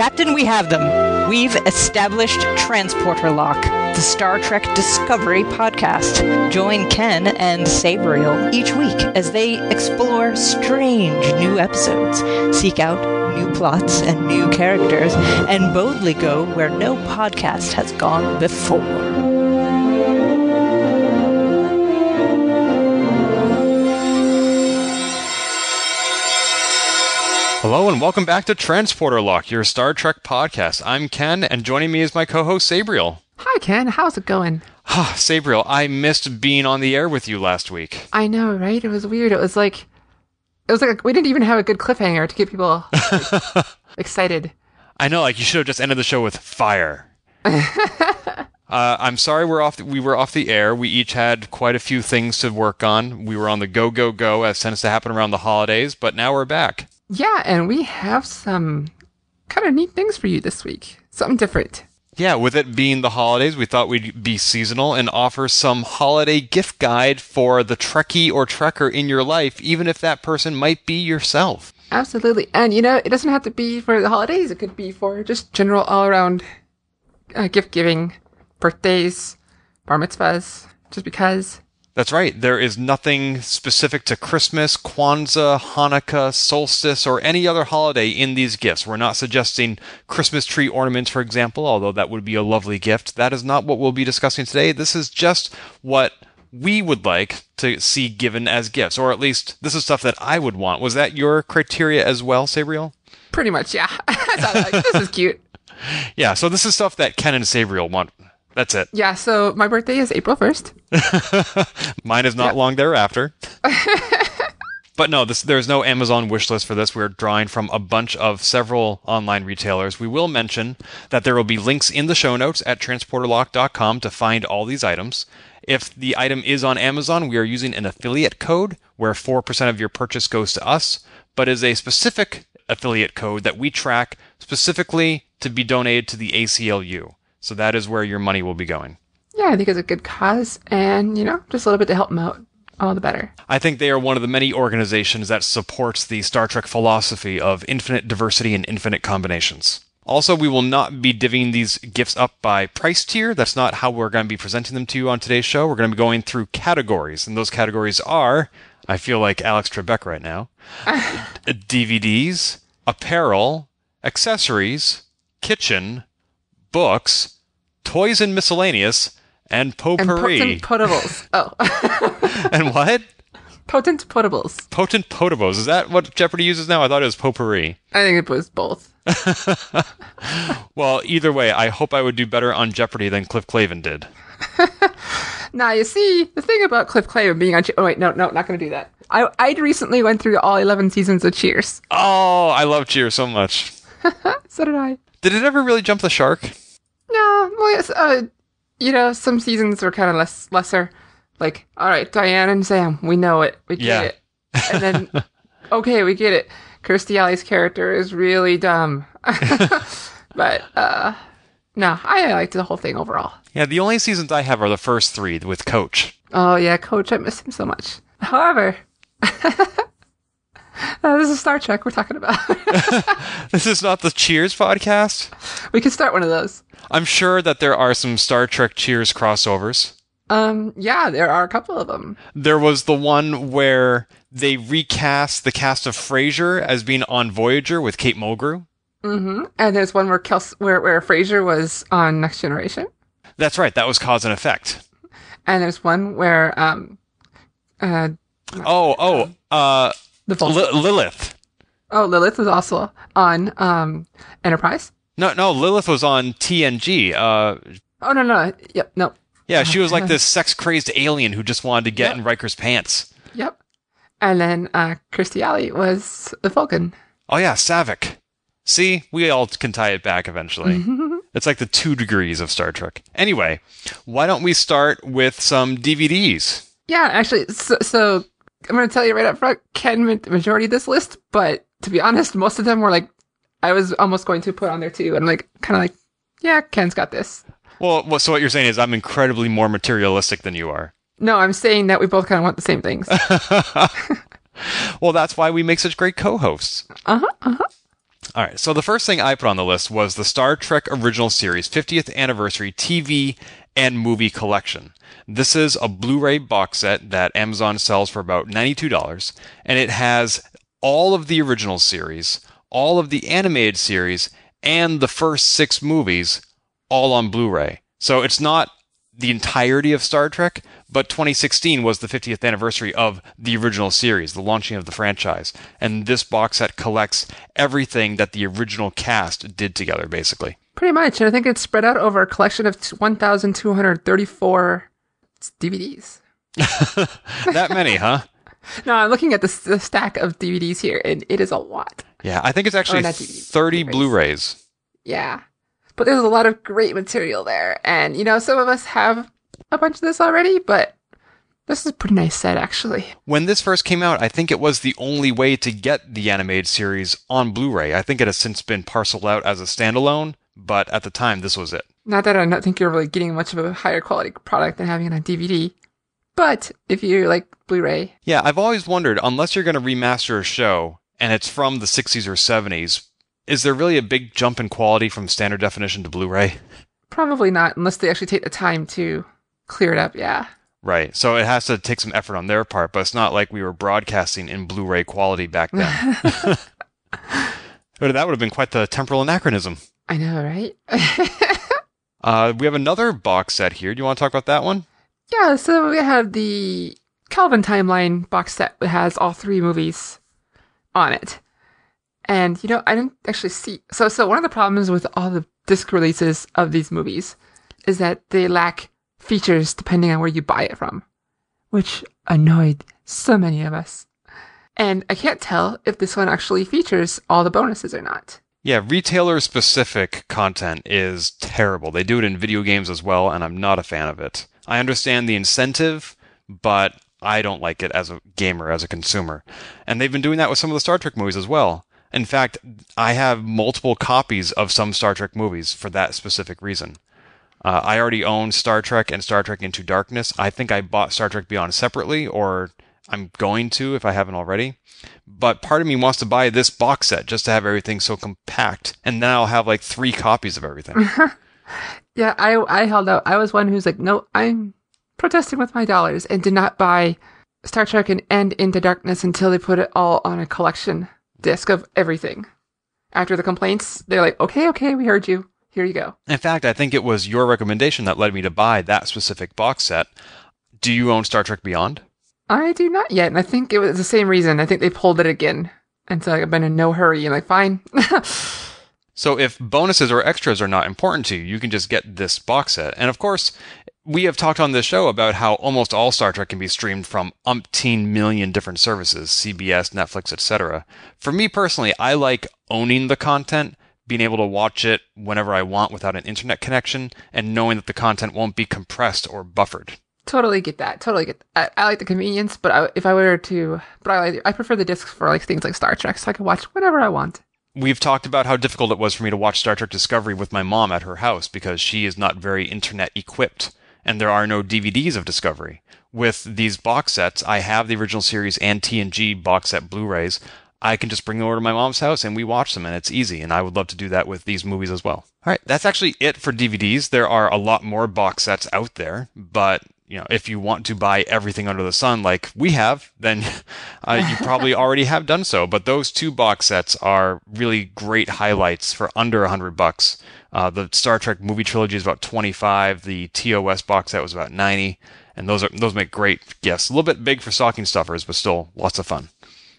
Captain, we have them. We've established Transporter Lock, the Star Trek Discovery podcast. Join Ken and Sabriel each week as they explore strange new episodes, seek out new plots and new characters, and boldly go where no podcast has gone before. Hello and welcome back to Transporter Lock, your Star Trek podcast. I'm Ken, and joining me is my co-host Sabriel. Hi, Ken. How's it going? Ah, Sabriel, I missed being on the air with you last week. I know, right? It was weird. It was like, it was like we didn't even have a good cliffhanger to get people like, excited. I know, like you should have just ended the show with fire. uh, I'm sorry we're off. The, we were off the air. We each had quite a few things to work on. We were on the go, go, go, as tends to happen around the holidays. But now we're back. Yeah, and we have some kind of neat things for you this week. Something different. Yeah, with it being the holidays, we thought we'd be seasonal and offer some holiday gift guide for the Trekkie or Trekker in your life, even if that person might be yourself. Absolutely. And you know, it doesn't have to be for the holidays, it could be for just general all around uh, gift giving, birthdays, bar mitzvahs, just because. That's right. There is nothing specific to Christmas, Kwanzaa, Hanukkah, solstice, or any other holiday in these gifts. We're not suggesting Christmas tree ornaments, for example, although that would be a lovely gift. That is not what we'll be discussing today. This is just what we would like to see given as gifts, or at least this is stuff that I would want. Was that your criteria as well, Sabriel? Pretty much, yeah. I thought, like, this is cute. Yeah, so this is stuff that Ken and Sabriel want that's it. Yeah, so my birthday is April 1st. Mine is not yep. long thereafter. but no, this, there's no Amazon wish list for this. We're drawing from a bunch of several online retailers. We will mention that there will be links in the show notes at transporterlock.com to find all these items. If the item is on Amazon, we are using an affiliate code where 4% of your purchase goes to us, but is a specific affiliate code that we track specifically to be donated to the ACLU. So that is where your money will be going. Yeah, I think it's a good cause, and you know, just a little bit to help them out. All the better. I think they are one of the many organizations that supports the Star Trek philosophy of infinite diversity and infinite combinations. Also, we will not be divvying these gifts up by price tier. That's not how we're going to be presenting them to you on today's show. We're going to be going through categories, and those categories are I feel like Alex Trebek right now DVDs, apparel, accessories, kitchen, books, toys and miscellaneous, and potpourri. And potent potables. Oh. and what? Potent potables. Potent potables. Is that what Jeopardy uses now? I thought it was potpourri. I think it was both. well, either way, I hope I would do better on Jeopardy than Cliff Clavin did. now, you see, the thing about Cliff Clavin being on. oh, wait, no, no, not going to do that. I, I recently went through all 11 seasons of Cheers. Oh, I love Cheers so much. so did I. Did it ever really jump the shark? No, well, yes, uh, you know, some seasons were kind of less lesser. Like, all right, Diane and Sam, we know it, we get yeah. it, and then, okay, we get it. Kirstie Alley's character is really dumb, but uh, no, I liked the whole thing overall. Yeah, the only seasons I have are the first three with Coach. Oh yeah, Coach, I miss him so much. However, Uh, this is Star Trek we're talking about. this is not the Cheers podcast. We could start one of those. I'm sure that there are some Star Trek Cheers crossovers. Um, yeah, there are a couple of them. There was the one where they recast the cast of Frasier as being on Voyager with Kate Mulgrew. Mm-hmm. And there's one where Kels- where where Frasier was on Next Generation. That's right. That was cause and effect. And there's one where um, uh, oh oh uh the L- Lilith. Oh, Lilith was also on um, Enterprise. No, no, Lilith was on TNG. Uh, oh no, no, yep, no. Yeah, she was like this sex crazed alien who just wanted to get yep. in Riker's pants. Yep. And then uh, Kirstie Alley was the Vulcan. Oh yeah, Saavik. See, we all can tie it back eventually. it's like the two degrees of Star Trek. Anyway, why don't we start with some DVDs? Yeah, actually, so, so I'm going to tell you right up front, Ken meant the majority of this list, but to be honest, most of them were like, I was almost going to put on there too. And like, kind of like, yeah, Ken's got this. Well, so what you're saying is I'm incredibly more materialistic than you are. No, I'm saying that we both kind of want the same things. well, that's why we make such great co-hosts. Uh huh. Uh huh. All right, so the first thing I put on the list was the Star Trek Original Series 50th Anniversary TV and Movie Collection. This is a Blu ray box set that Amazon sells for about $92, and it has all of the original series, all of the animated series, and the first six movies all on Blu ray. So it's not the entirety of Star Trek, but 2016 was the 50th anniversary of the original series, the launching of the franchise. And this box set collects everything that the original cast did together, basically. Pretty much. And I think it's spread out over a collection of 1,234 DVDs. that many, huh? no, I'm looking at the, the, stack of DVDs here, and it is a lot. Yeah, I think it's actually oh, 30 Blu-rays. Yeah. But there's a lot of great material there. And, you know, some of us have a bunch of this already, but this is a pretty nice set, actually. When this first came out, I think it was the only way to get the animated series on Blu ray. I think it has since been parceled out as a standalone, but at the time, this was it. Not that I don't think you're really getting much of a higher quality product than having it on DVD. But if you like Blu ray. Yeah, I've always wondered unless you're going to remaster a show and it's from the 60s or 70s, is there really a big jump in quality from standard definition to Blu ray? Probably not, unless they actually take the time to clear it up, yeah. Right. So it has to take some effort on their part, but it's not like we were broadcasting in Blu ray quality back then. that would have been quite the temporal anachronism. I know, right? uh, we have another box set here. Do you want to talk about that one? Yeah, so we have the Kelvin Timeline box set that has all three movies on it. And you know, I didn't actually see so so one of the problems with all the disc releases of these movies is that they lack features depending on where you buy it from, which annoyed so many of us. And I can't tell if this one actually features all the bonuses or not. Yeah, retailer specific content is terrible. They do it in video games as well, and I'm not a fan of it. I understand the incentive, but I don't like it as a gamer, as a consumer. And they've been doing that with some of the Star Trek movies as well. In fact, I have multiple copies of some Star Trek movies for that specific reason. Uh, I already own Star Trek and Star Trek Into Darkness. I think I bought Star Trek Beyond separately, or I'm going to if I haven't already. But part of me wants to buy this box set just to have everything so compact, and then I'll have like three copies of everything. yeah, I I held out. I was one who's like, no, I'm protesting with my dollars, and did not buy Star Trek and End Into Darkness until they put it all on a collection disc of everything. After the complaints, they're like, okay, okay, we heard you. Here you go. In fact, I think it was your recommendation that led me to buy that specific box set. Do you own Star Trek Beyond? I do not yet, and I think it was the same reason. I think they pulled it again, and so I've been in no hurry. And like, fine. so if bonuses or extras are not important to you, you can just get this box set. And of course, we have talked on this show about how almost all Star Trek can be streamed from umpteen million different services, CBS, Netflix, etc. For me personally, I like owning the content, being able to watch it whenever I want without an internet connection, and knowing that the content won't be compressed or buffered. Totally get that. Totally get. That. I, I like the convenience, but I, if I were to, but I like, I prefer the discs for like things like Star Trek, so I can watch whatever I want. We've talked about how difficult it was for me to watch Star Trek Discovery with my mom at her house because she is not very internet equipped, and there are no DVDs of Discovery. With these box sets, I have the original series and TNG box set Blu-rays. I can just bring them over to my mom's house and we watch them, and it's easy. And I would love to do that with these movies as well. All right, that's actually it for DVDs. There are a lot more box sets out there, but you know, if you want to buy everything under the sun like we have, then uh, you probably already have done so. But those two box sets are really great highlights for under a hundred bucks. Uh, the Star Trek movie trilogy is about twenty five. The TOS box set was about ninety, and those are those make great gifts. A little bit big for stocking stuffers, but still lots of fun.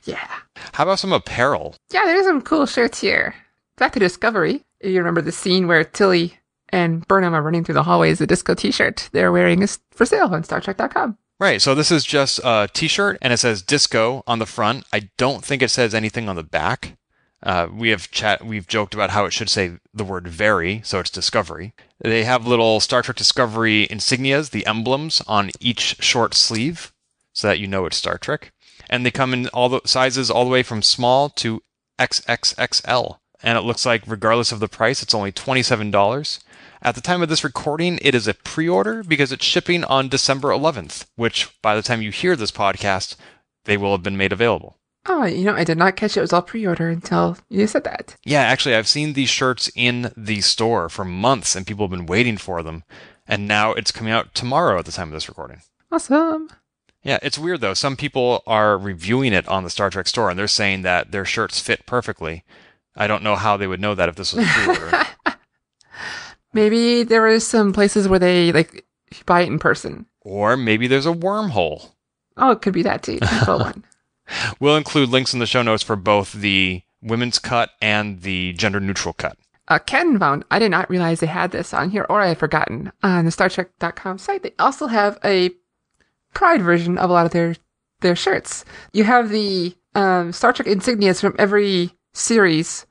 Yeah. How about some apparel? Yeah, there's some cool shirts here. Back to Discovery. You remember the scene where Tilly and Burnham are running through the hallways. The disco T-shirt they're wearing is for sale on StarTrek.com. Right. So this is just a T-shirt, and it says disco on the front. I don't think it says anything on the back. Uh, we have chat. We've joked about how it should say the word "very," so it's Discovery. They have little Star Trek Discovery insignias, the emblems on each short sleeve, so that you know it's Star Trek. And they come in all the sizes, all the way from small to XXXL. And it looks like, regardless of the price, it's only twenty-seven dollars. At the time of this recording, it is a pre order because it's shipping on December 11th, which by the time you hear this podcast, they will have been made available. Oh, you know, I did not catch it was all pre-order until you said that. Yeah, actually, I've seen these shirts in the store for months, and people have been waiting for them. And now it's coming out tomorrow at the time of this recording. Awesome. Yeah, it's weird though. Some people are reviewing it on the Star Trek store, and they're saying that their shirts fit perfectly. I don't know how they would know that if this was pre-order. Maybe there was some places where they like buy it in person. or maybe there's a wormhole. Oh, it could be that too. One. We'll include links in the show notes for both the women's cut and the gender neutral cut. Uh, Ken found, I did not realize they had this on here, or I had forgotten. On the StarTrek.com site, they also have a Pride version of a lot of their, their shirts. You have the um, Star Trek insignias from every series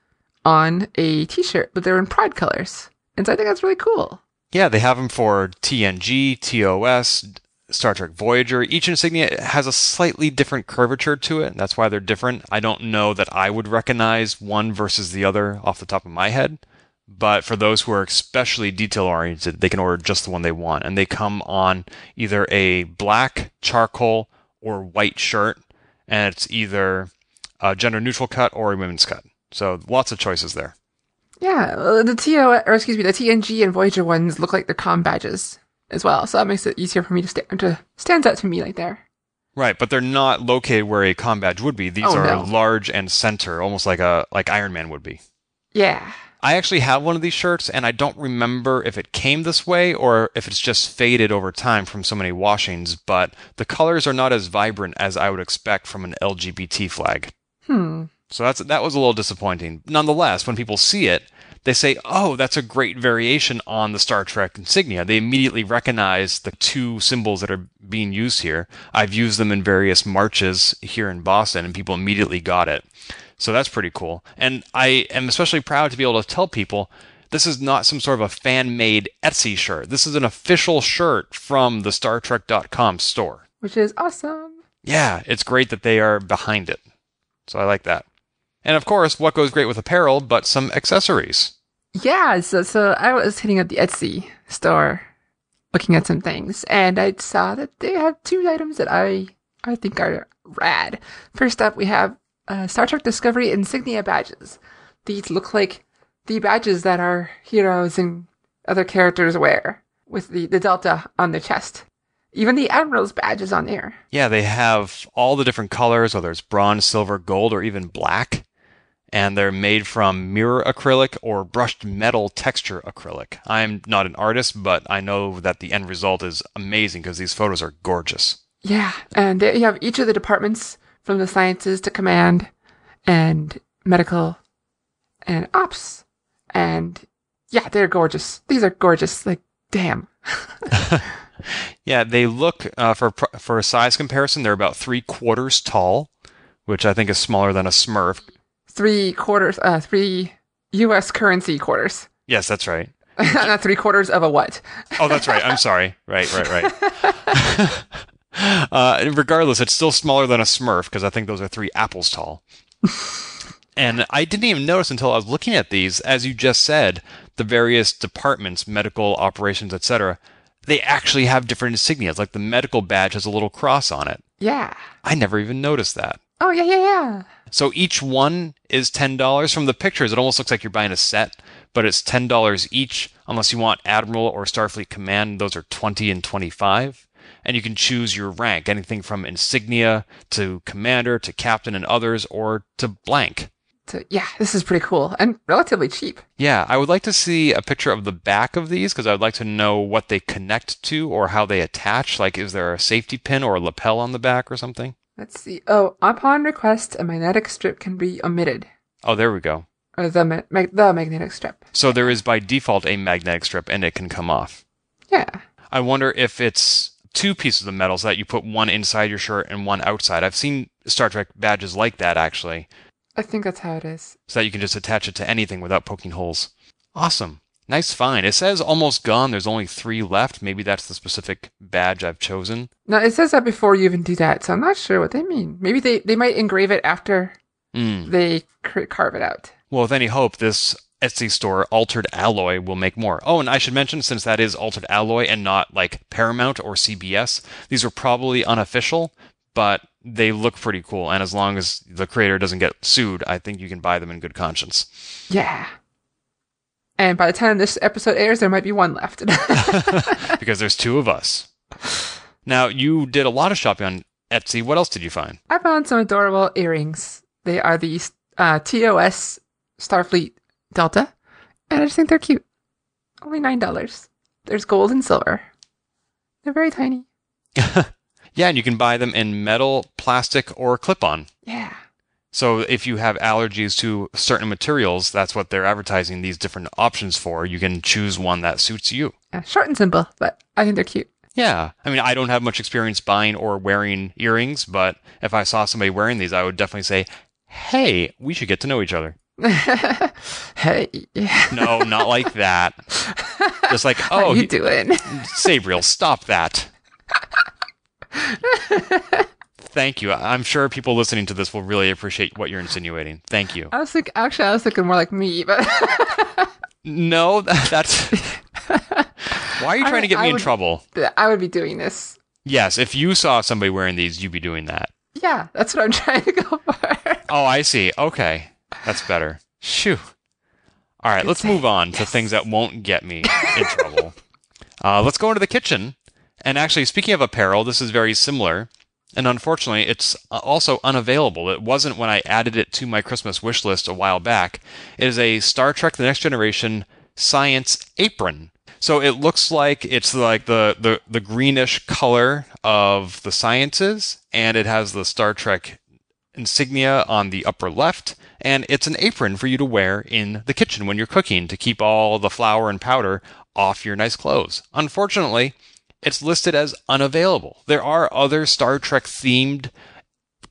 on a t shirt, but they're in Pride colors. And so I think that's really cool. Yeah, they have them for TNG, TOS, Star Trek Voyager. Each insignia has a slightly different curvature to it. That's why they're different. I don't know that I would recognize one versus the other off the top of my head. But for those who are especially detail oriented, they can order just the one they want. And they come on either a black, charcoal, or white shirt. And it's either a gender neutral cut or a women's cut. So lots of choices there. Yeah, uh, the TO, or excuse me, the TNG and Voyager ones look like they're com badges as well. So that makes it easier for me to stand, to, stands out to me like there. Right, but they're not located where a com badge would be. These Oh, are no. large and center, almost like a like Iron Man would be. Yeah. I actually have one of these shirts, and I don't remember if it came this way or if it's just faded over time from so many washings. But the colors are not as vibrant as I would expect from an LGBT flag. Hmm. So that's that was a little disappointing. Nonetheless, when people see it, they say, "Oh, that's a great variation on the Star Trek insignia." They immediately recognize the two symbols that are being used here. I've used them in various marches here in Boston, and people immediately got it. So that's pretty cool. And I am especially proud to be able to tell people this is not some sort of a fan-made Etsy shirt. This is an official shirt from the Star StarTrek.com store. Which is awesome. Yeah, it's great that they are behind it. So I like that. And of course, what goes great with apparel but some accessories? Yeah, so so I was hitting up the Etsy store, looking at some things, and I saw that they have two items that I I think are rad. First up, we have uh, Star Trek Discovery insignia badges. These look like the badges that our heroes and other characters wear, with the, the delta on the chest. Even the Admiral's badge is on there. Yeah, they have all the different colors, whether it's bronze, silver, gold, or even black. And they're made from mirror acrylic or brushed metal texture acrylic. I'm not an artist, but I know that the end result is amazing because these photos are gorgeous. Yeah, and they, you have each of the departments from the sciences to command and medical and ops. And yeah, they're gorgeous. These are gorgeous. Like, damn. Yeah, they look uh, for for a size comparison. They're about three quarters tall, which I think is smaller than a Smurf. Three quarters, uh, three U.S. currency quarters. Yes, that's right. Not three quarters of a what? Oh, that's right. I'm sorry. Right, right, right. uh, regardless, it's still smaller than a Smurf because I think those are three apples tall. and I didn't even notice until I was looking at these, as you just said, the various departments, medical operations, etc. They actually have different insignias. Like the medical badge has a little cross on it. Yeah. I never even noticed that. Oh, yeah, yeah, yeah. So each one is ten dollars. From the pictures, it almost looks like you're buying a set, but it's ten dollars each. Unless you want Admiral or Starfleet Command, those are twenty and twenty-five. And you can choose your rank, anything from insignia to commander to captain and others, or to blank. So, yeah, this is pretty cool and relatively cheap. Yeah, I would like to see a picture of the back of these because I'd like to know what they connect to or how they attach. Like, is there a safety pin or a lapel on the back or something? Let's see. Oh, upon request, a magnetic strip can be omitted. Oh, there we go. Or the, ma- the magnetic strip. So there is by default a magnetic strip and it can come off. Yeah. I wonder if it's two pieces of metal so that you put one inside your shirt and one outside. I've seen Star Trek badges like that actually, I think that's how it is. so that you can just attach it to anything without poking holes. Awesome. Nice find. It says almost gone. There's only three left. Maybe that's the specific badge I've chosen. No, it says that before you even do that, so I'm not sure what they mean. Maybe they, they might engrave it after Mm. they cr- carve it out. Well, with any hope, this Etsy store, Altered Alloy, will make more. Oh, and I should mention, since that is Altered Alloy and not like Paramount or CBS, these are probably unofficial, but they look pretty cool. And as long as the creator doesn't get sued, I think you can buy them in good conscience. Yeah. And by the time this episode airs, there might be one left. because there's two of us. Now, you did a lot of shopping on Etsy. What else did you find? I found some adorable earrings. They are the uh, TOS Starfleet Delta, and I just think they're cute. Only $9. There's gold and silver. They're very tiny. yeah, and you can buy them in metal, plastic, or clip on. Yeah. So if you have allergies to certain materials, that's what they're advertising these different options for. You can choose one that suits you. Yeah, short and simple, but I think they're cute. Yeah. I mean, I don't have much experience buying or wearing earrings, but if I saw somebody wearing these, I would definitely say, hey, we should get to know each other. hey. no, not like that. Just like, oh, How you doing? Sabriel, stop that. Thank you. I'm sure people listening to this will really appreciate what you're insinuating. Thank you. I was think actually I was thinking more like me, but no, that's why are you trying I, to get me in trouble? I would be doing this. Yes, if you saw somebody wearing these, you'd be doing that. Yeah, that's what I'm trying to go for. oh, I see. Okay, that's better. Shoo. All right, let's move on to things that won't get me in trouble. Uh, let's go into the kitchen. And actually, speaking of apparel, this is very similar. And unfortunately, it's uh, also unavailable. It wasn't when I added it to my Christmas wish list a while back. It is a Star Trek The Next Generation science apron. So it looks like it's like the, the, the greenish color of the sciences, and it has the Star Trek insignia on the upper left, and it's an apron for you to wear in the kitchen when you're cooking to keep all the flour and powder off your nice clothes. Unfortunately, it's listed as unavailable. There are other Star Trek themed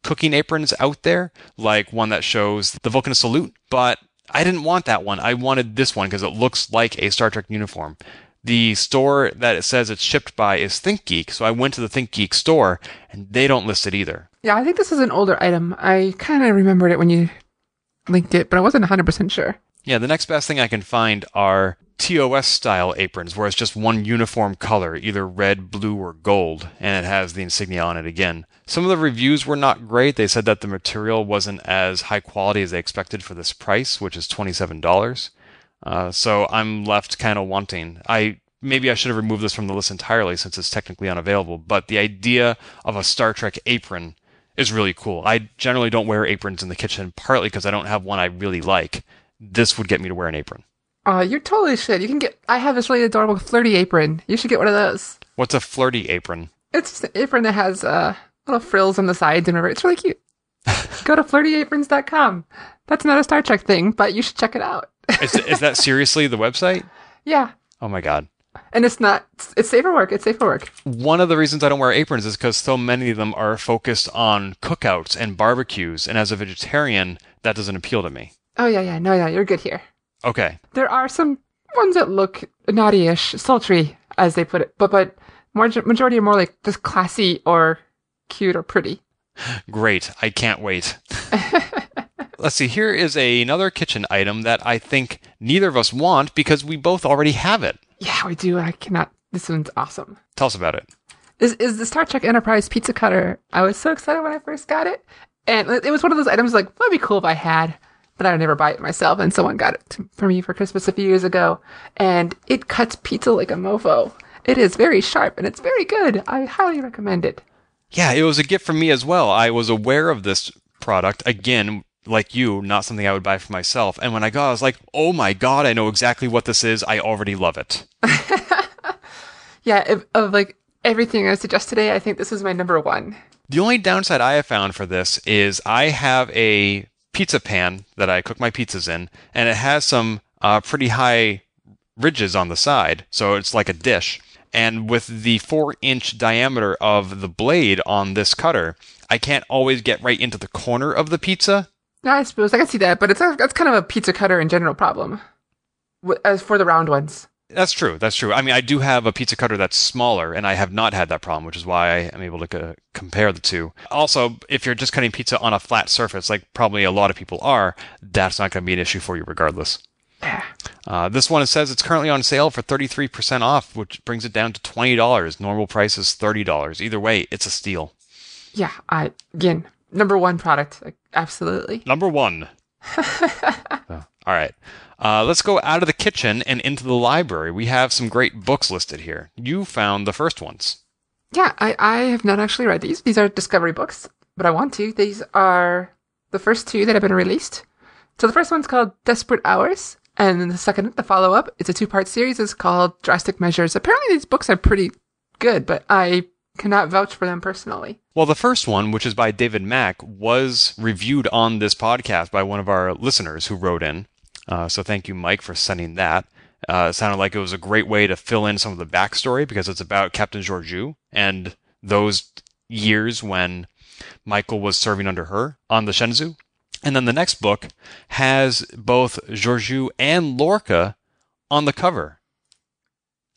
cooking aprons out there, like one that shows the Vulcan salute, but I didn't want that one. I wanted this one because it looks like a Star Trek uniform. The store that it says it's shipped by is ThinkGeek, so I went to the ThinkGeek store and they don't list it either. Yeah, I think this is an older item. I kind of remembered it when you linked it, but I wasn't 100% sure. Yeah, the next best thing I can find are TOS style aprons where it's just one uniform color, either red, blue, or gold, and it has the insignia on it again. Some of the reviews were not great. They said that the material wasn't as high quality as they expected for this price, which is $27. Uh, so I'm left kind of wanting. I maybe I should have removed this from the list entirely since it's technically unavailable, but the idea of a Star Trek apron is really cool. I generally don't wear aprons in the kitchen, partly because I don't have one I really like. This would get me to wear an apron. Uh, you're totally should. You can get. I have this really adorable flirty apron. You should get one of those. What's a flirty apron? It's just an apron that has uh, little frills on the sides and whatever. It's really cute. Go to flirtyaprons.com. That's not a Star Trek thing, but you should check it out. is, is that seriously the website? Yeah. Oh my god. And it's not. It's safe for work. It's safe for work. One of the reasons I don't wear aprons is because so many of them are focused on cookouts and barbecues, and as a vegetarian, that doesn't appeal to me. Oh yeah, yeah. No, yeah. You're good here. Okay. There are some ones that look naughty-ish, sultry, as they put it, but but majority are more like just classy or cute or pretty. Great. I can't wait. Let's see. Here is a, another kitchen item that I think neither of us want because we both already have it. Yeah, we do. I cannot. This one's awesome. Tell us about it. Is is the Star Trek Enterprise pizza cutter? I was so excited when I first got it, and it was one of those items like, that'd be cool if I had but I would never buy it myself. And someone got it for me for Christmas a few years ago, and it cuts pizza like a mofo. It is very sharp and it's very good. I highly recommend it. Yeah, it was a gift from me as well. I was aware of this product again, like you, not something I would buy for myself. And when I got, it, I was like, "Oh my god, I know exactly what this is. I already love it." yeah, if, of like everything I suggest today, I think this is my number one. The only downside I have found for this is I have a pizza pan that I cook my pizzas in, and it has some uh, pretty high ridges on the side, so it's like a dish. And with the four inch diameter of the blade on this cutter, I can't always get right into the corner of the pizza. I suppose I can see that, but it's a, that's kind of a pizza cutter in general problem. As for the round ones, that's true. That's true. I mean, I do have a pizza cutter that's smaller, and I have not had that problem, which is why I am able to compare the two. Also, if you're just cutting pizza on a flat surface, like probably a lot of people are, that's not going to be an issue for you regardless. Uh, this one it says it's currently on sale for 33% off, which brings it down to $20. Normal price is $30. Either way, it's a steal. Yeah, I again number one product, like, absolutely. Number one. Oh, all right. Uh, let's go out of the kitchen and into the library. We have some great books listed here. You found the first ones. Yeah, I, I have not actually read these. These are Discovery books, but I want to. These are the first two that have been released. So the first one's called Desperate Hours, and then the second, the follow up, it's a two part series. It's called Drastic Measures. Apparently, these books are pretty good, but I cannot vouch for them personally. Well, the first one, which is by David Mack, was reviewed on this podcast by one of our listeners who wrote in. Uh, so thank you, Mike, for sending that. Uh, it sounded like it was a great way to fill in some of the backstory because it's about Captain Georgiou and those years when Michael was serving under her on the Shenzhou. And then the next book has both Georgiou and Lorca on the cover.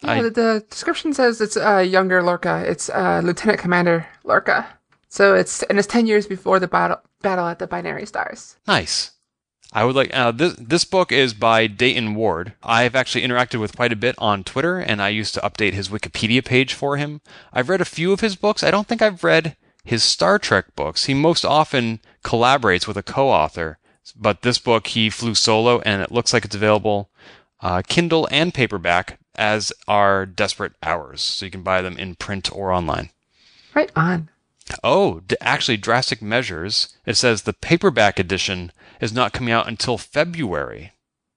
Yeah, I- the, the description says it's uh, younger Lorca. It's uh, Lieutenant Commander Lorca. So it's and it's ten years before the battle battle at the Binary Stars. Nice. I would like uh, this. This book is by Dayton Ward. I've actually interacted with quite a bit on Twitter, and I used to update his Wikipedia page for him. I've read a few of his books. I don't think I've read his Star Trek books. He most often collaborates with a co-author, but this book he flew solo, and it looks like it's available uh, Kindle and paperback, as are Desperate Hours, so you can buy them in print or online. Right on. Oh, d- actually, Drastic Measures. It says the paperback edition is not coming out until February.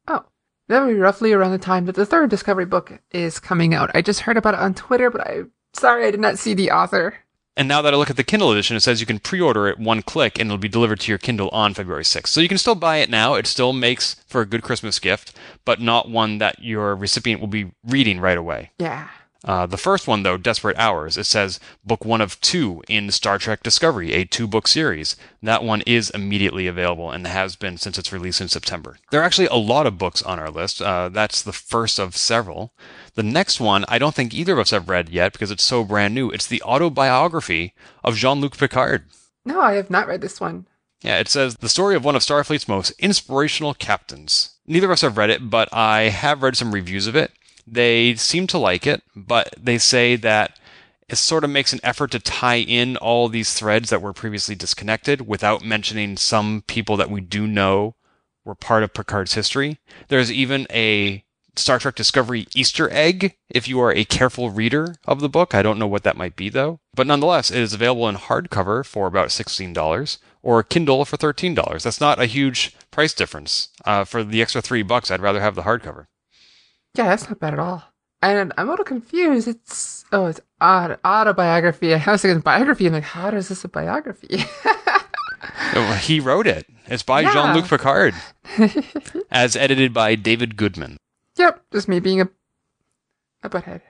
Oh, that would be roughly around the time that the third Discovery book is coming out. I just heard about it on Twitter, but I'm sorry I did not see the author. And now that I look at the Kindle edition, it says you can pre-order it one click and it'll be delivered to your Kindle on February 6th. So you can still buy it now. It still makes for a good Christmas gift, but not one that your recipient will be reading right away. Yeah. Uh, the first one, though, Desperate Hours, it says book one of two in Star Trek Discovery, a two book series. That one is immediately available and has been since its release in September. There are actually a lot of books on our list. Uh, that's the first of several. The next one, I don't think either of us have read yet because it's so brand new. It's the autobiography of Jean Luc Picard. No, I have not read this one. Yeah, it says the story of one of Starfleet's most inspirational captains. Neither of us have read it, but I have read some reviews of it. They seem to like it, but they say that it sort of makes an effort to tie in all these threads that were previously disconnected without mentioning some people that we do know were part of Picard's history. There's even a Star Trek Discovery Easter egg if you are a careful reader of the book. I don't know what that might be though. But nonetheless, it is available in hardcover for about $16 or Kindle for $13. That's not a huge price difference. Uh, for the extra three bucks, I'd rather have the hardcover. Yeah, that's not bad at all. And I'm a little confused. It's oh, it's aut- autobiography. I was thinking biography. I'm like, how is this a biography? Oh, he wrote it. It's by Yeah. Jean Luc Picard, as edited by David Goodman. yep, just me being a a butthead.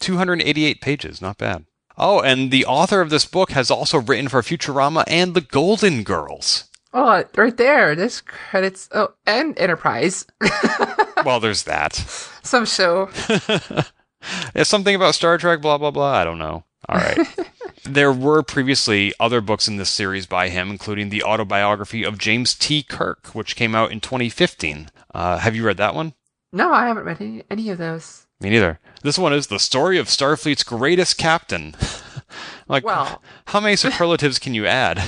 288 pages, not bad. Oh, and the author of this book has also written for Futurama and The Golden Girls. Oh, right there. This credits. Oh, and Enterprise. Well, there's that. Some show. It's something about Star Trek, blah, blah, blah. I don't know. All right. there were previously other books in this series by him, including the autobiography of James T. Kirk, which came out in 2015. Uh, have you read that one? No, I haven't read any, any of those. Me neither. This one is the story of Starfleet's greatest captain. like, Well. how many superlatives can you add?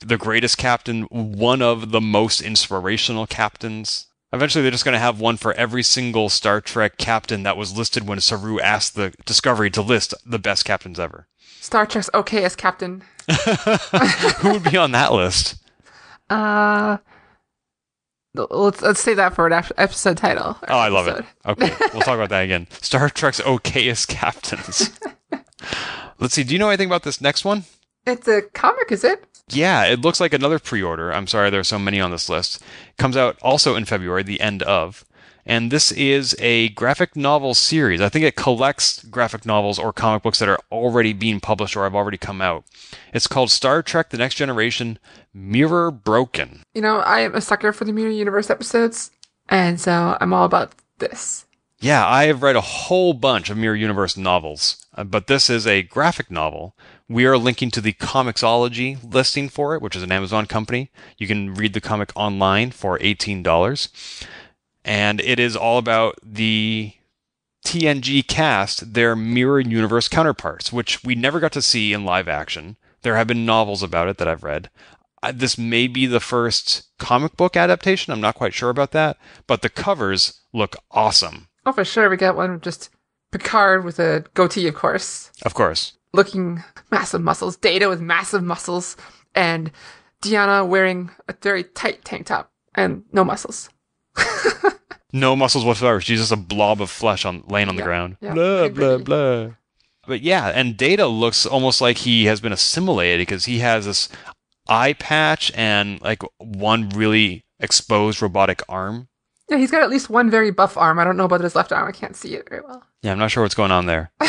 the greatest captain, one of the most inspirational captains. Eventually, they're just going to have one for every single Star Trek captain that was listed when Saru asked the Discovery to list the best captains ever. Star Trek's okay as captain. Who would be on that list? Uh, let's let's say that for an episode title. Oh, I love episode. it. Okay, we'll talk about that again. Star Trek's okayest captains. Let's see. Do you know anything about this next one? It's a comic, is it? Yeah, it looks like another pre-order. I'm sorry there are so many on this list. Comes out also in February, the end of. And this is a graphic novel series. I think it collects graphic novels or comic books that are already being published or have already come out. It's called Star Trek The Next Generation Mirror Broken. You know, I am a sucker for the Mirror Universe episodes, and so I'm all about this. Yeah, I have read a whole bunch of Mirror Universe novels, uh, but this is a graphic novel. We are linking to the Comixology listing for it, which is an Amazon company. You can read the comic online for $18. And it is all about the TNG cast their mirror universe counterparts, which we never got to see in live action. There have been novels about it that I've read. Uh, this may be the first comic book adaptation. I'm not quite sure about that, but the covers look awesome. Oh, for sure. We got one just Picard with a goatee, of course, Of course. Looking massive muscles. Data with massive muscles, and Deanna wearing a very tight tank top and no muscles. No muscles whatsoever. She's just a blob of flesh on laying on the ground. yeah, blah blah blah. But yeah, and Data looks almost like he has been assimilated because he has this eye patch and like one really exposed robotic arm. Yeah, he's got at least one very buff arm. I don't know about his left arm. I can't see it very well. Yeah, I'm not sure what's going on there.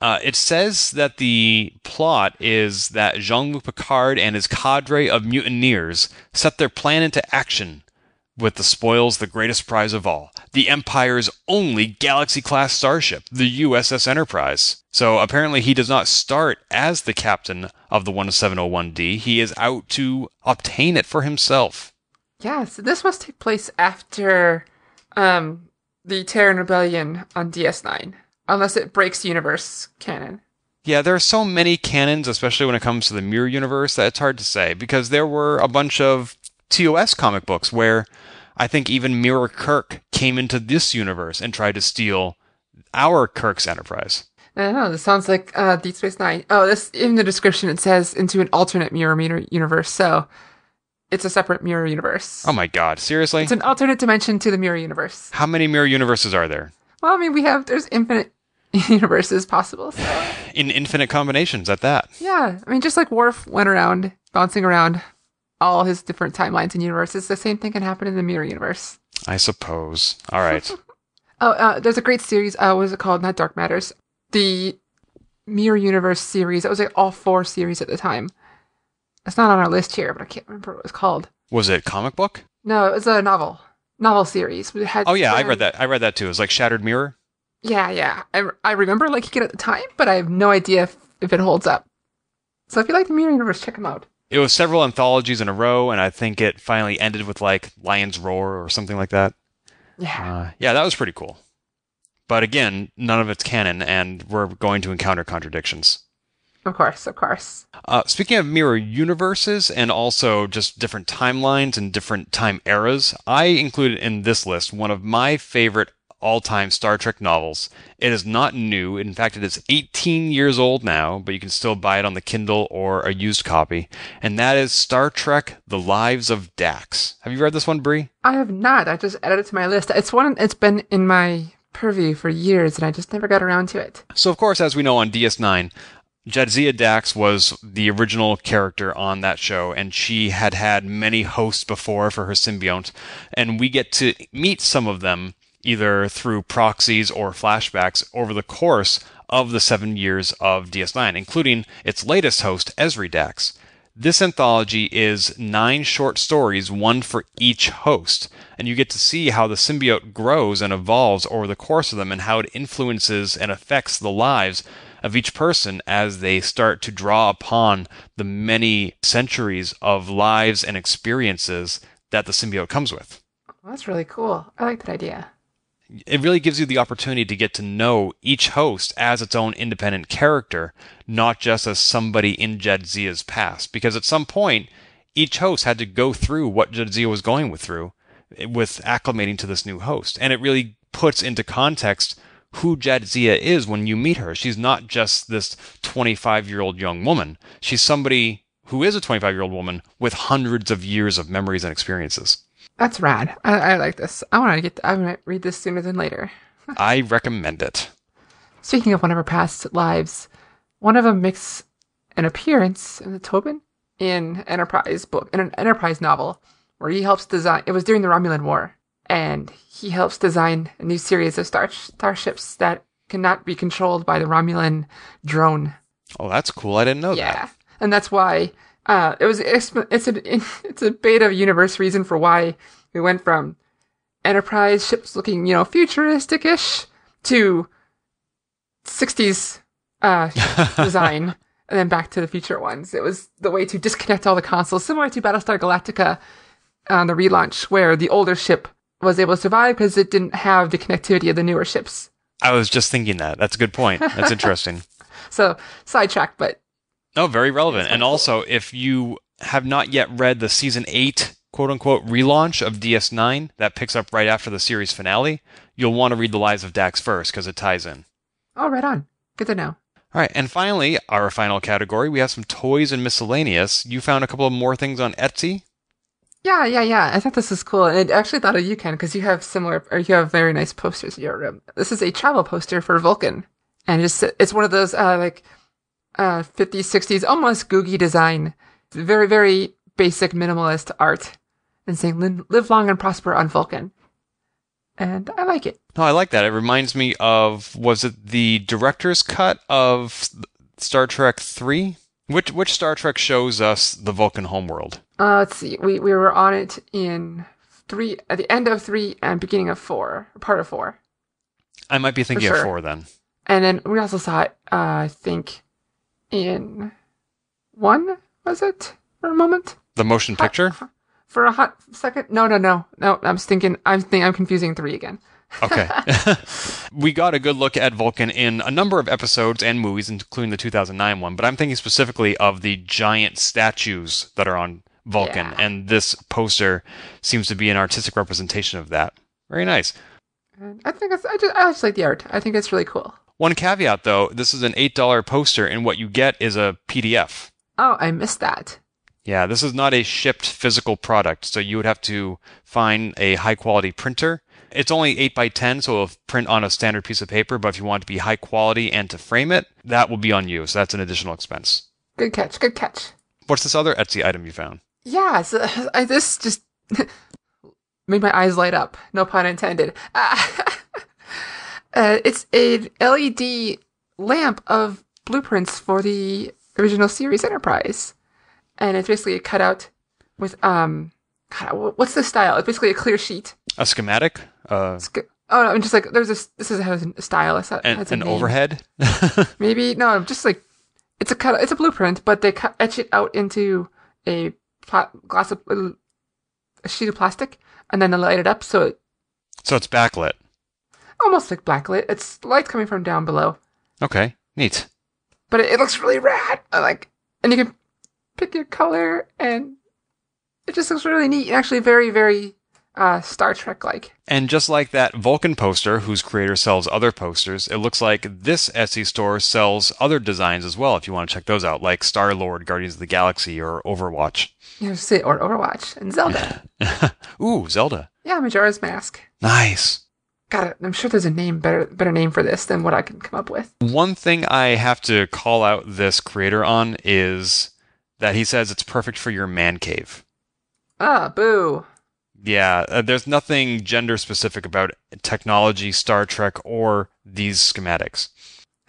Uh, it says that the plot is that Jean Luc Picard and his cadre of mutineers set their plan into action with the spoils the greatest prize of all the Empire's only galaxy class starship, the USS Enterprise. So apparently, he does not start as the captain of the 1701D, he is out to obtain it for himself. Yeah, so this must take place after um, the Terran Rebellion on DS9, unless it breaks universe canon. Yeah, there are so many canons, especially when it comes to the Mirror Universe, that it's hard to say because there were a bunch of TOS comic books where I think even Mirror Kirk came into this universe and tried to steal our Kirk's Enterprise. I don't know. This sounds like uh, Deep Space Nine. Oh, this in the description it says into an alternate mirror meter universe. So it's a separate mirror universe. Oh my god, seriously? It's an alternate dimension to the mirror universe. How many Mirror Universes are there? Well, I mean, we have there's infinite universes possible. So In infinite combinations at that. yeah, I mean, just like Worf went around bouncing around all his different timelines and universes, the same thing can happen in the mirror universe. I suppose. All right. Oh, uh, there's a great series. Uh, what was it called? Not Dark Matters. The Mirror Universe series. That was like all four series at the time. It's not on our list here, but I can't remember what it was called. Was it comic book? No, it was a novel. Novel series. It had Oh yeah, I read that. I read that too. It was like Shattered Mirror. Yeah, yeah. I, I remember liking it at the time, but I have no idea if, if it holds up. So if you like the Mirror Universe, check them out. It was several anthologies in a row, and I think it finally ended with like Lion's Roar or something like that. Yeah. Uh, yeah, that was pretty cool. But again, none of it's canon, and we're going to encounter contradictions. Of course, of course. Uh, speaking of mirror universes and also just different timelines and different time eras, I included in this list one of my favorite all time Star Trek novels. It is not new. In fact, it is 18 years old now, but you can still buy it on the Kindle or a used copy. And that is Star Trek The Lives of Dax. Have you read this one, Brie? I have not. I just added it to my list. It's one. It's been in my purview for years, and I just never got around to it. So, of course, as we know on DS9, Jadzia Dax was the original character on that show, and she had had many hosts before for her symbiote. And we get to meet some of them either through proxies or flashbacks over the course of the seven years of DS9, including its latest host, Ezri Dax. This anthology is nine short stories, one for each host, and you get to see how the symbiote grows and evolves over the course of them and how it influences and affects the lives of each person as they start to draw upon the many centuries of lives and experiences that the symbiote comes with. Well, that's really cool. I like that idea. It really gives you the opportunity to get to know each host as its own independent character, not just as somebody in Jadzia's past. Because at some point, each host had to go through what Jadzia was going with through with acclimating to this new host. And it really puts into context who Jadzia is when you meet her. She's not just this 25 year old young woman. She's somebody who is a 25 year old woman with hundreds of years of memories and experiences. That's rad. I, I like this. I want to get. I want to read this sooner than later. I recommend it. Speaking of one of our past lives, one of them makes an appearance in the Tobin in Enterprise book in an Enterprise novel where he helps design. It was during the Romulan War, and he helps design a new series of star starships that cannot be controlled by the Romulan drone. Oh, that's cool. I didn't know that. Yeah, and that's why uh, it was. It's, it's a it's a beta universe reason for why we went from Enterprise ships looking you know futuristic-ish to 60s uh, design and then back to the future ones. It was the way to disconnect all the consoles, similar to Battlestar Galactica on the relaunch, where the older ship was able to survive because it didn't have the connectivity of the newer ships I was just thinking that. That's a good point. That's interesting. so sidetrack, but no, very relevant. And also, if you have not yet read the season eight quote unquote relaunch of DS9 that picks up right after the series finale, you'll want to read the lives of Dax first because it ties in. Oh, right on. Good to know. All right, and finally, our final category, we have some toys and miscellaneous. You found a couple of more things on Etsy. Yeah, yeah, yeah. I thought this was cool, and I actually thought of you, Ken, because you have similar, or you have very nice posters in your room. This is a travel poster for Vulcan, and it's it's one of those uh, like uh, 50s, 60s, almost googie design. Very, very basic minimalist art, and saying "Live long and prosper on Vulcan." And I like it. No, I like that. It reminds me of was it the director's cut of Star Trek Three? Which which Star Trek shows us the Vulcan homeworld? Uh, let's see. We we were on it in three at the end of three and beginning of four, part of four. I might be thinking sure. of four then. And then we also saw it. Uh, I think in one was it for a moment? The motion picture. for a hot second. No, no, no, no. I'm thinking. I'm think I'm confusing three again okay. we got a good look at Vulcan in a number of episodes and movies, including the 2009 one, but I'm thinking specifically of the giant statues that are on Vulcan, yeah. and this poster seems to be an artistic representation of that. Very nice. I think it's, I just, I just like the art. I think it's really cool. One caveat though, this is an $8 poster, and what you get is a PDF. Oh, I missed that. Yeah, this is not a shipped physical product, so you would have to find a high quality printer it's only 8 by 10, so it'll print on a standard piece of paper, but if you want it to be high quality and to frame it, that will be on you. So that's an additional expense. Good catch. Good catch. What's this other Etsy item you found? Yeah, so I, this just made my eyes light up. No pun intended. Uh, uh, it's a LED lamp of blueprints for the original series Enterprise, and it's basically a cutout with um, God, what's the style? It's basically a clear sheet a schematic? Uh, Sch- oh no, I'm just like there's this. This is has a style. It's an, an overhead. Maybe no, I'm just like it's a cut. It's a blueprint, but they cut, etch it out into a pla- glass of a sheet of plastic, and then they light it up so it. So it's backlit. Almost like backlit. It's light coming from down below. Okay, neat. But it, it looks really rad. I like, and you can pick your color, and it just looks really neat. And actually, very, very uh, Star Trek like. And just like that Vulcan poster, whose creator sells other posters, it looks like this Etsy store sells other designs as well. If you want to check those out, like Star Lord, Guardians of the Galaxy, or Overwatch. Yeah, say or Overwatch and Zelda. Ooh, Zelda. Yeah, Majora's Mask. Nice. It. I'm sure there's a name better better name for this than what I can come up with. One thing I have to call out this creator on is that he says it's perfect for your man cave. Ah, boo. Yeah, uh, there's nothing gender specific about technology, Star Trek, or these schematics.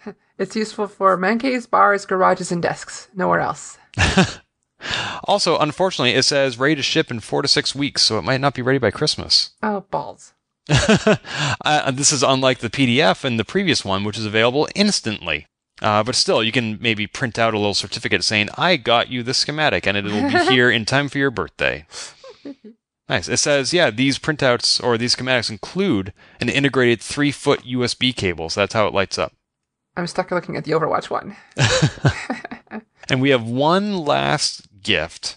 It's useful for man caves, bars, garages, and desks. Nowhere else. also, unfortunately, it says ready to ship in four to six weeks, so it might not be ready by Christmas. Oh, balls. uh, this is unlike the PDF and the previous one, which is available instantly. Uh, but still, you can maybe print out a little certificate saying, I got you the schematic, and it will be here in time for your birthday. Nice. It says, yeah, these printouts or these schematics include an integrated three foot USB cable. So that's how it lights up. I'm stuck looking at the Overwatch one. and we have one last gift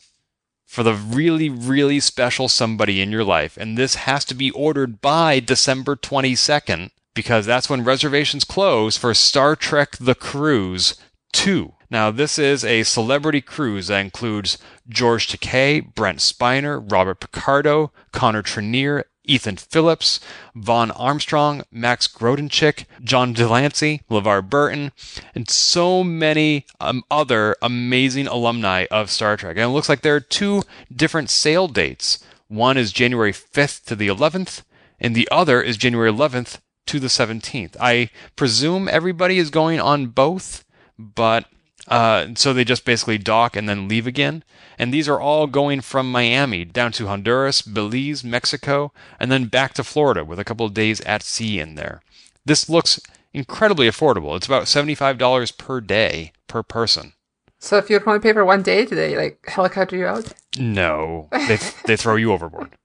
for the really, really special somebody in your life. And this has to be ordered by December 22nd because that's when reservations close for Star Trek The Cruise 2. Now, this is a celebrity cruise that includes George Takei, Brent Spiner, Robert Picardo, Connor Trinneer, Ethan Phillips, Vaughn Armstrong, Max Grodenchik, John de Lancie, LeVar Burton, and so many um, other amazing alumni of Star Trek. And it looks like there are two different sale dates. One is January 5th to the 11th, and the other is January 11th to the 17th. I presume everybody is going on both, but uh, so they just basically dock and then leave again. And these are all going from Miami down to Honduras, Belize, Mexico, and then back to Florida with a couple of days at sea in there. This looks incredibly affordable. It's about $75 per day per person. So if you would only pay for one day, do they like helicopter you out? No, they they throw you overboard.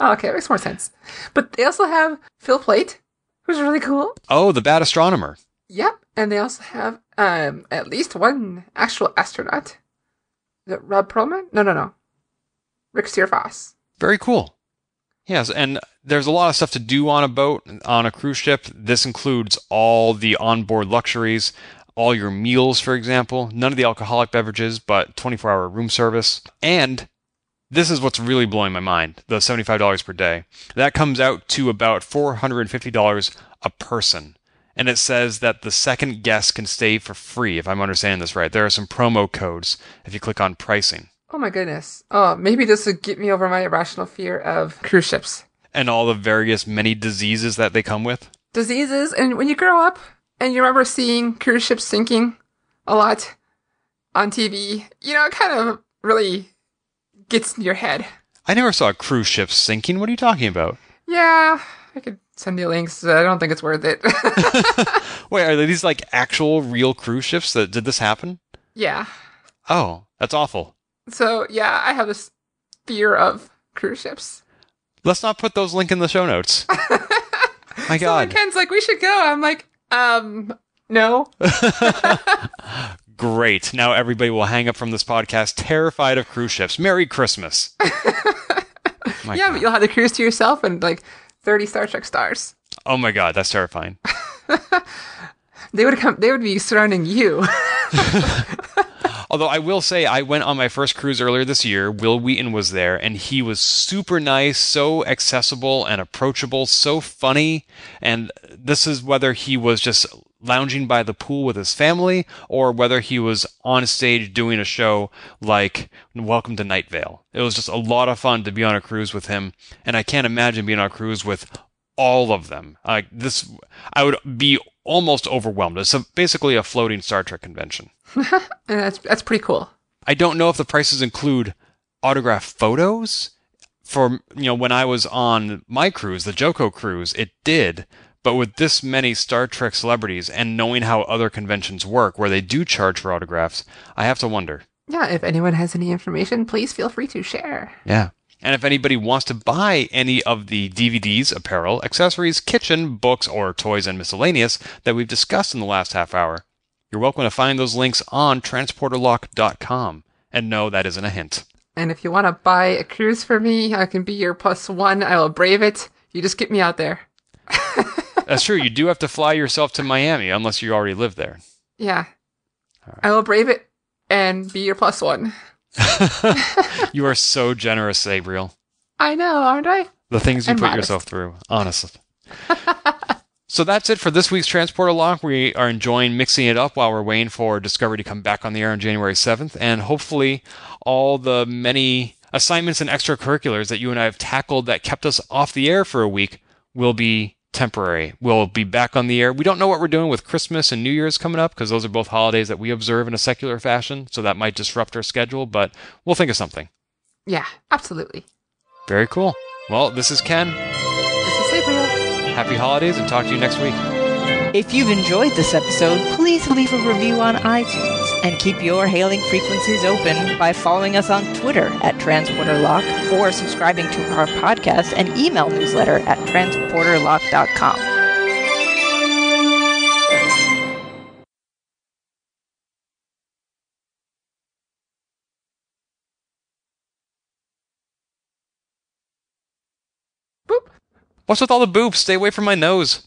oh, okay, makes more sense. But they also have Phil Plait, who's really cool. Oh, the bad astronomer. Yep, and they also have um at least one actual astronaut. Is it Rob Perlman? No, no, no. Rick Searfoss. Very cool. Yes, and there's a lot of stuff to do on a boat, on a cruise ship. This includes all the onboard luxuries, all your meals, for example, none of the alcoholic beverages, but 24 hour room service. And this is what's really blowing my mind the $75 per day. That comes out to about $450 a person. And it says that the second guest can stay for free, if I'm understanding this right. There are some promo codes if you click on pricing. Oh my goodness. Oh, maybe this would get me over my irrational fear of cruise ships. And all the various many diseases that they come with. Diseases, and when you grow up and you remember seeing cruise ships sinking a lot on TV, you know, it kind of really gets in your head. I never saw a cruise ship sinking. What are you talking about? Yeah, I could send me links. I don't think it's worth it. Wait, are these like actual real cruise ships that did this happen? yeah. Oh, that's awful. So, yeah, I have this fear of cruise ships. Let's not put those link in the show notes. My So God. Ken's like, we should go. I'm like, um, no. Great. Now everybody will hang up from this podcast terrified of cruise ships. Merry Christmas. Yeah, God. but you'll have the cruise to yourself and like 30 Star Trek stars. Oh my God, that's terrifying. They would come, they would be surrounding you. Although I will say, I went on my first cruise earlier this year. Wil Wheaton was there, and he was super nice, so accessible and approachable, so funny. And this is whether he was just lounging by the pool with his family or whether he was on stage doing a show like Welcome to Night Vale. It was just a lot of fun to be on a cruise with him, and I can't imagine being on a cruise with all of them. Like this, I would be almost overwhelmed. It's a, basically a floating Star Trek convention. that's, that's pretty cool. I don't know if the prices include autograph photos. For you know, when I was on my cruise, the JoCo cruise, it did. But with this many Star Trek celebrities and knowing how other conventions work, where they do charge for autographs, I have to wonder. Yeah, if anyone has any information, please feel free to share. Yeah. And if anybody wants to buy any of the DVDs, apparel, accessories, kitchen, books, or toys and miscellaneous that we've discussed in the last half hour, you're welcome to find those links on transporterlock.com. And no, that isn't a hint. And if you want to buy a cruise for me, I can be your plus one. I will brave it. You just get me out there. That's true. You do have to fly yourself to Miami unless you already live there. Yeah. I will brave it and be your plus one. You are so generous, Sabriel. I know, aren't I? The things you And put modest. yourself through, honestly. so that's it for this week's Transporter Lock. We are enjoying mixing it up while we're waiting for Discovery to come back on the air on January 7th. And hopefully, all the many assignments and extracurriculars that you and I have tackled that kept us off the air for a week will be temporary. We'll be back on the air. We don't know what we're doing with Christmas and New Year's coming up because those are both holidays that we observe in a secular fashion. So that might disrupt our schedule, but we'll think of something. Yeah, absolutely. Very cool. Well, this is Ken. This is Sabriel. Happy holidays and talk to you next week. If you've enjoyed this episode, please leave a review on iTunes and keep your hailing frequencies open by following us on Twitter at TransporterLock or subscribing to our podcast and email newsletter at transporterlock.com. What's with all the boobs? Stay away from my nose.